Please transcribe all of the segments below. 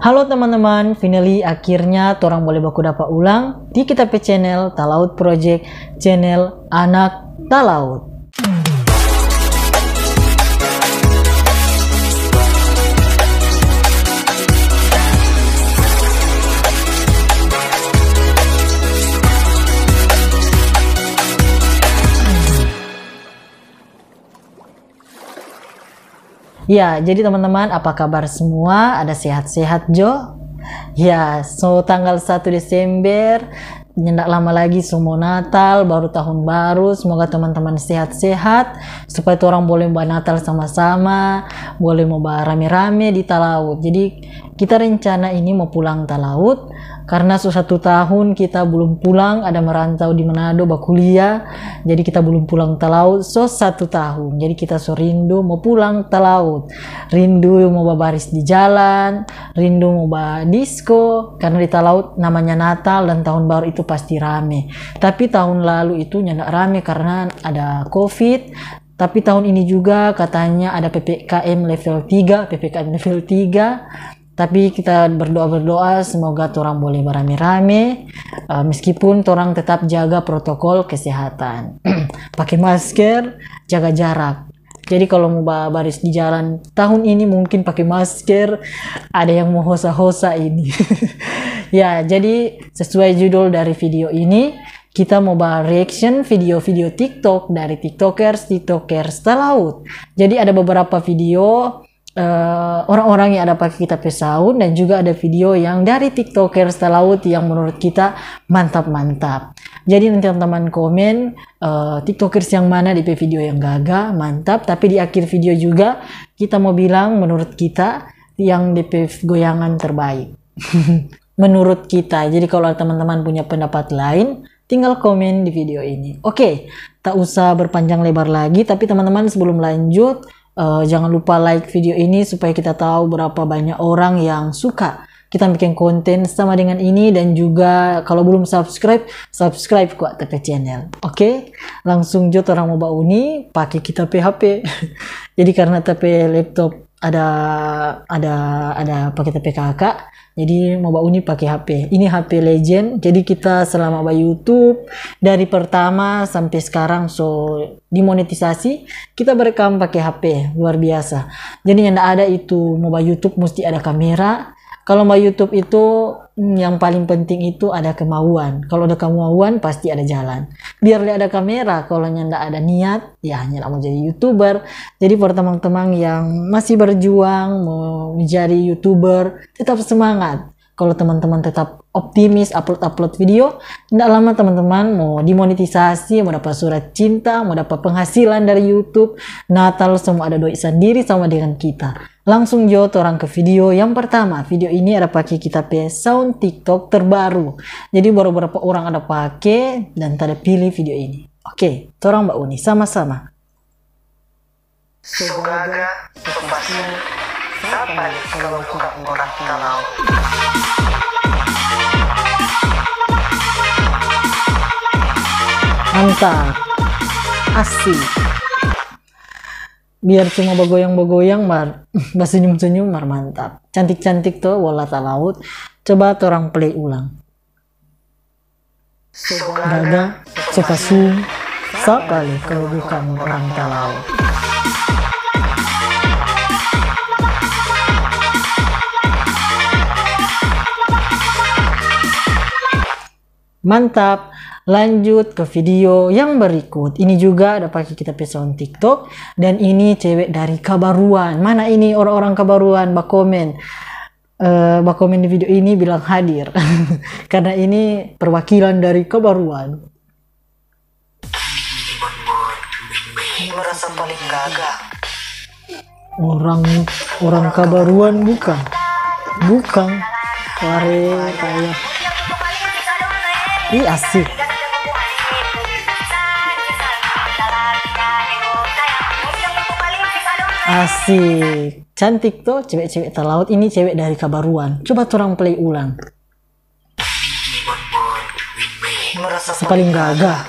Halo teman-teman, finally akhirnya orang boleh baku dapat ulang di kita pe channel Talaut Project, channel anak Talaut. Ya, jadi teman-teman, apa kabar semua? Ada sehat-sehat Jo? Ya, so tanggal 1 Desember, nyendak lama lagi semua Natal, baru tahun baru. Semoga teman-teman sehat-sehat supaya orang boleh mbak Natal sama-sama, boleh mau rame-rame di Talaut. Jadi kita rencana ini mau pulang Talaut karena satu tahun kita belum pulang ada merantau di Manado bakuliah jadi kita belum pulang Talaut so satu tahun. Jadi kita so rindu mau pulang Talaut rindu mau baris di jalan rindu mau ba disco karena di Talaut namanya Natal dan tahun baru itu pasti rame. Tapi tahun lalu itu nyandak rame karena ada covid. Tapi tahun ini juga katanya ada PPKM level 3 PPKM level 3 tapi kita berdoa-berdoa semoga orang boleh berame-rame uh, meskipun orang tetap jaga protokol kesehatan. Pakai masker jaga jarak. Jadi kalau mau baris di jalan tahun ini mungkin pakai masker ada yang mau hosa-hosa ini. Ya jadi sesuai judul dari video ini kita mau bahas reaction video-video TikTok dari TikTokers, TikTokers laut. Jadi ada beberapa video eh, orang-orang yang ada pakai kita pesaun dan juga ada video yang dari tiktoker laut yang menurut kita mantap-mantap. Jadi nanti teman-teman komen uh, tiktokers yang mana di video yang gagal, mantap. Tapi di akhir video juga kita mau bilang menurut kita yang DP goyangan terbaik. menurut kita. Jadi kalau teman-teman punya pendapat lain, tinggal komen di video ini. Oke, okay, tak usah berpanjang lebar lagi. Tapi teman-teman sebelum lanjut Uh, jangan lupa like video ini supaya kita tahu berapa banyak orang yang suka kita bikin konten sama dengan ini dan juga kalau belum subscribe subscribe kuat TP channel oke okay? langsung jod orang mau bawa uni pakai kita PHP jadi karena TP laptop ada ada ada pakai TP kakak jadi mau bawa uni pakai HP. Ini HP Legend. Jadi kita selama bawa YouTube dari pertama sampai sekarang so dimonetisasi kita berekam pakai HP luar biasa. Jadi yang ada itu mau bawa YouTube mesti ada kamera. Kalau mau YouTube itu Hmm, yang paling penting itu ada kemauan. Kalau ada kemauan pasti ada jalan. Biar ada kamera, kalau nyanda ada niat, ya hanya mau jadi youtuber. Jadi buat teman-teman yang masih berjuang mau menjadi youtuber, tetap semangat. Kalau teman-teman tetap optimis upload-upload video, tidak lama teman-teman mau dimonetisasi, mau dapat surat cinta, mau dapat penghasilan dari YouTube, Natal semua ada duit sendiri sama dengan kita. Langsung jauh orang ke video yang pertama. Video ini ada pakai kita pe sound TikTok terbaru. Jadi baru beberapa orang ada pakai dan tak ada pilih video ini. Oke, orang Mbak Uni sama-sama. Sampai kalau bukan orang kalau. Mantap. Asik. Biar cuma begoyang-begoyang mar. Senyum-senyum mar. Mantap. Cantik-cantik tuh wala laut. Coba orang play ulang. Dada, sepasung, sekali kalau bukan orang laut Mantap. Lanjut ke video yang berikut. Ini juga ada pakai kita pesan TikTok dan ini cewek dari Kabaruan. Mana ini orang-orang Kabaruan? Bak komen. Uh, bak komen di video ini bilang hadir. Karena ini perwakilan dari Kabaruan. Merasa paling gagah. Orang orang Kabaruan bukan. Bukan. Kare kayak Ih asik. Asik. Cantik tuh cewek-cewek terlaut. Ini cewek dari Kabaruan. Coba orang play ulang. Merasa paling gagah.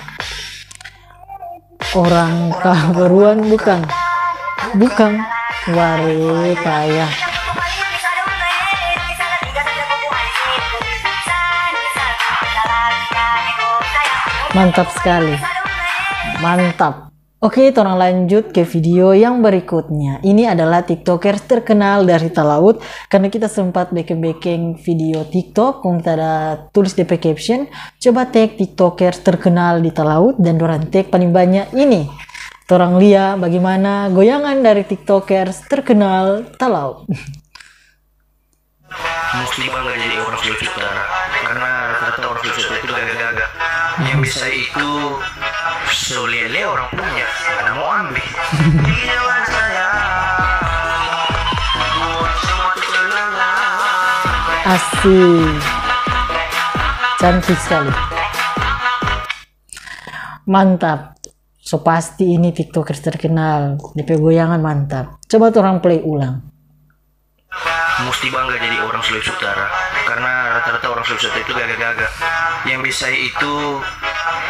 Orang Kabaruan bukan. Bukan. Ware payah. Mantap sekali. Mantap. Oke, orang lanjut ke video yang berikutnya. Ini adalah TikToker terkenal dari Talaut. Karena kita sempat bikin-bikin video TikTok, kung kita ada tulis DP caption. Coba tag TikToker terkenal di Talaut dan orang tag paling banyak ini. Orang lihat bagaimana goyangan dari TikTokers terkenal Talaut. mesti orang bisa itu solele orang punya mana mau ambil Asik. Cantik sekali. Mantap. So pasti ini TikToker terkenal. DP goyangan mantap. Coba orang play ulang. Mesti bangga jadi orang Sulawesi Utara karena rata-rata orang Sulawesi Utara itu gagah-gagah yang bisa itu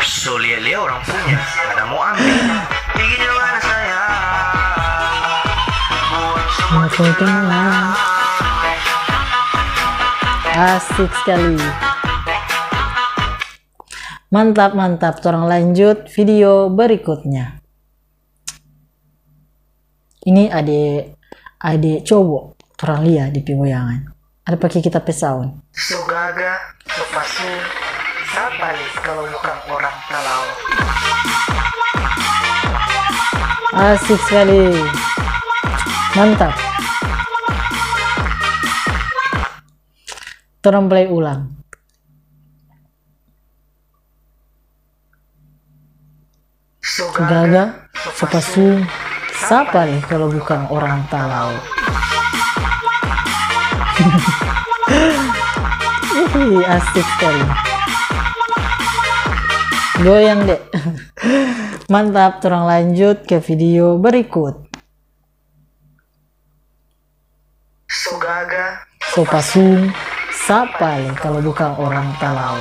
solele orang punya mana mau ambil kenal. Asik sekali. Mantap, mantap. Orang lanjut video berikutnya. Ini adik adik cowok. Orang lihat di goyangan. Ada pakai kita pesaun. So gaga, so pasu, siapa nih kalau bukan orang kalau Asik sekali. Mantap. Orang play ulang. So Gaga, sepasung, siapa nih kalau bukan orang talau? Ih, asik sekali. Goyang deh. Mantap, terang lanjut ke video berikut. So gaga, Sopasung, siapa nih kalau bukan orang talau?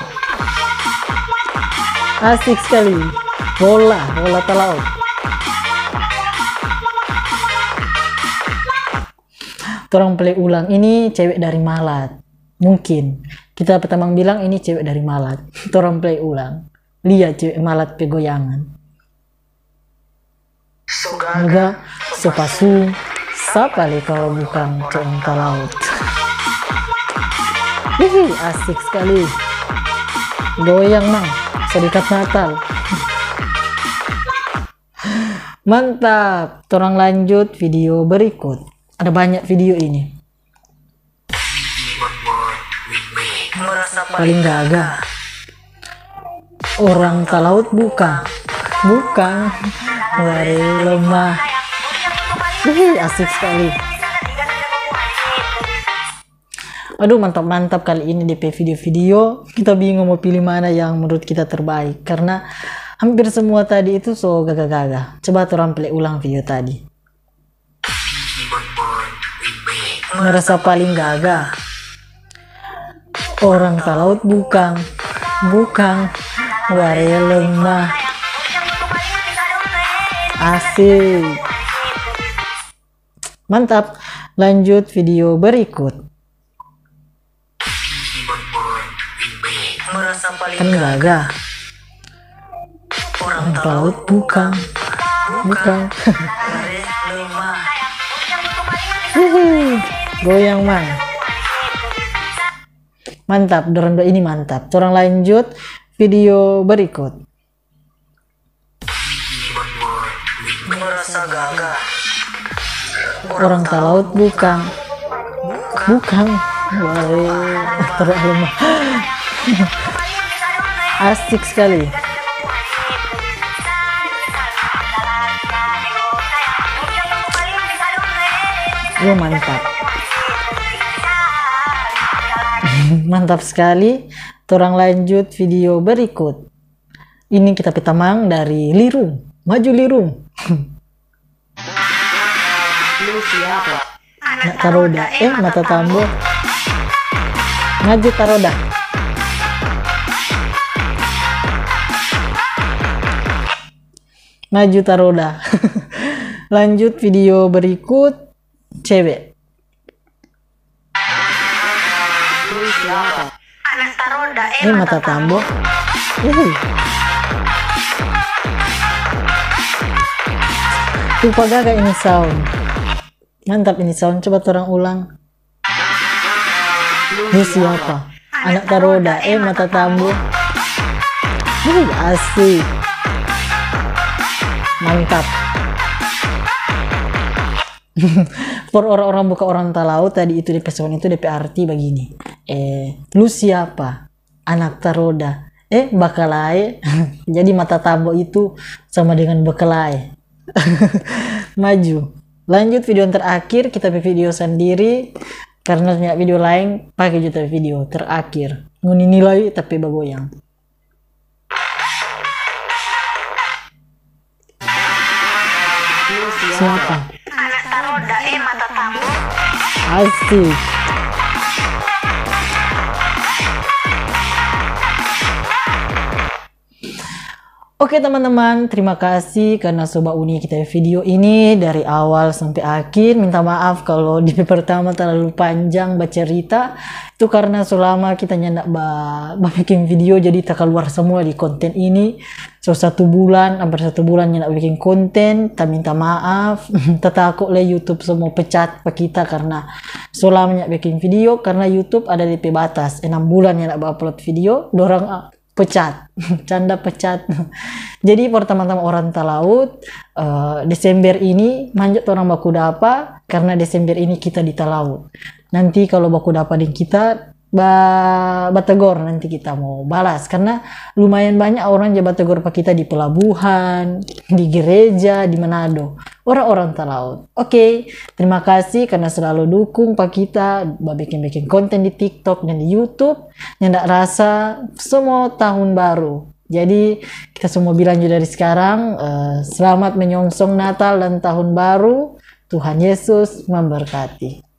Asik sekali. Bola, bola talau. Orang play ulang ini cewek dari Malat. Mungkin kita pertama bilang ini cewek dari Malat. Orang play ulang. Lihat cewek Malat pegoyangan. sepasung. Siapa nih kalau bukan cewek laut? Hihi, asik sekali. Goyang mang, sedikit Natal. Mantap. Orang lanjut video berikut. Ada banyak video ini. Paling gagah. Orang talaut bukan. Bukan. Wari lemah. Hihi, asik sekali. Aduh mantap-mantap kali ini DP video-video. Kita bingung mau pilih mana yang menurut kita terbaik. Karena hampir semua tadi itu so gagah-gagah. Coba orang play ulang video tadi. Merasa paling gagah. Orang talaut bukan. Bukan. Wari lemah. Asik. Mantap. Lanjut video berikut. merasa paling Kan gagah. orang Orang talaut bukan. Bukan. Hihi, Goyang man. Mantap, Dorondo ini mantap. Orang lanjut video berikut. merasa gagah Orang talaut bukan. Bukan. Terlalu. Asik sekali. Lu mantap. mantap sekali. Orang lanjut video berikut. Ini kita pitamang dari Lirung. Maju Lirung. lu siapa Nak taroda. Eh, mata tambo. Maju taroda. Maju taroda. Lanjut video berikut. Cewek. Taroda eh mata tambo. Ih, Lupa gak ini sound. Mantap ini sound. Coba orang ulang. Ini siapa? Anak taroda. Eh mata tambu. Ini asik. Mantap. For orang-orang buka orang talau tadi itu di pesan itu DP arti begini. Eh, lu siapa? Anak taroda. Eh, bakalai. Jadi mata tambo itu sama dengan bakalai. maju lanjut video yang terakhir kita video sendiri karena banyak video lain pakai juta video terakhir nguni nilai tapi bagoyang siapa Anak taroda eh mata tamu. asik Oke teman-teman, terima kasih karena Sobat Uni kita video ini dari awal sampai akhir. Minta maaf kalau di pertama terlalu panjang bercerita. Itu karena selama kita ba bikin video jadi tak keluar semua di konten ini. So satu bulan, hampir satu bulan nyendak bikin konten. Tak minta maaf. tak takut lah YouTube semua pecat pak kita karena selama nyendak bikin video. Karena YouTube ada DP batas. 6 bulan nyendak upload video. Dorang pecat canda pecat. Jadi teman-teman orang talaut uh, Desember ini manjat orang baku dapa karena Desember ini kita di talaut. Nanti kalau baku dapa dengan kita bategor nanti kita mau balas. Karena lumayan banyak orang yang bategor pak kita di pelabuhan di gereja di Manado. Orang-orang talaut oke okay, terima kasih karena selalu dukung pak kita. Bikin-bikin konten di TikTok dan di YouTube yang tidak rasa semua tahun baru. Jadi kita semua bilang juga dari sekarang uh, selamat menyongsong Natal dan tahun baru. Tuhan Yesus memberkati